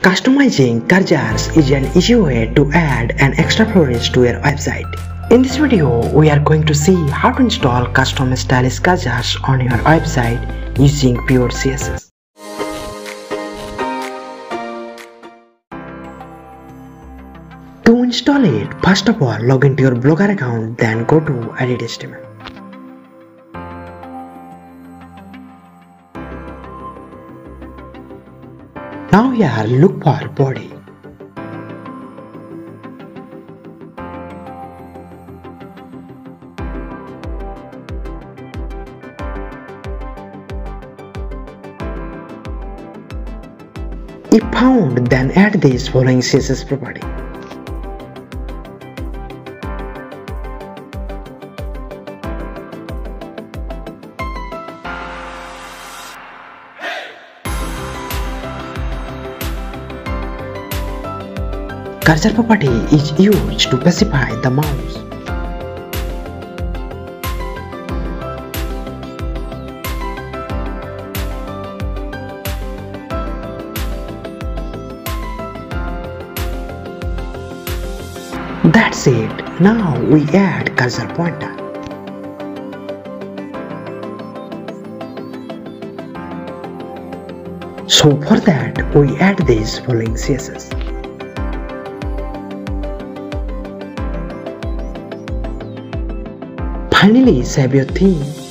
Customizing cursors is an easy way to add an extra flourish to your website. In this video, we are going to see how to install custom stylish cursors on your website using pure CSS. To install it, first of all log into your Blogger account then go to Edit HTML. Now here look for body. If found then add this following CSS property. Cursor property is used to specify the mouse. That's it. Now we add cursor pointer. So for that we add this following CSS. Finally save your.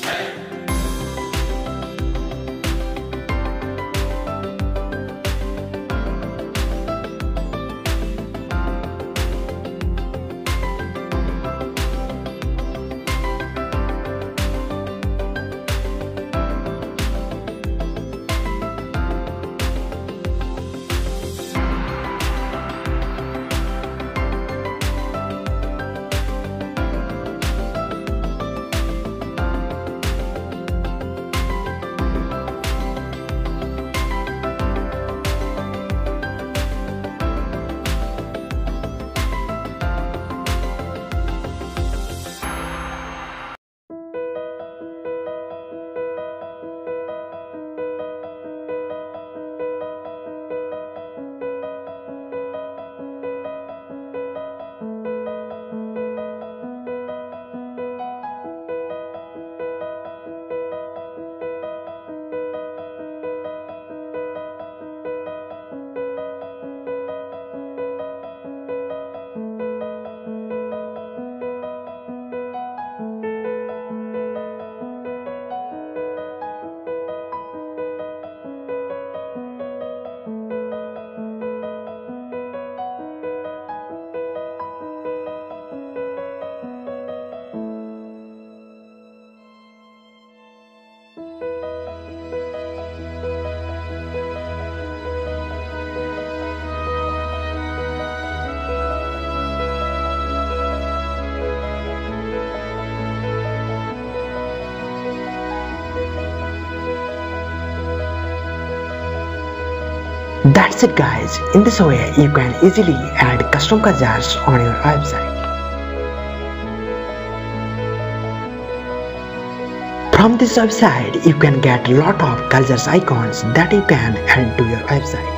That's it guys, in this way you can easily add custom cursors on your website. From this website you can get lot of cursors icons that you can add to your website.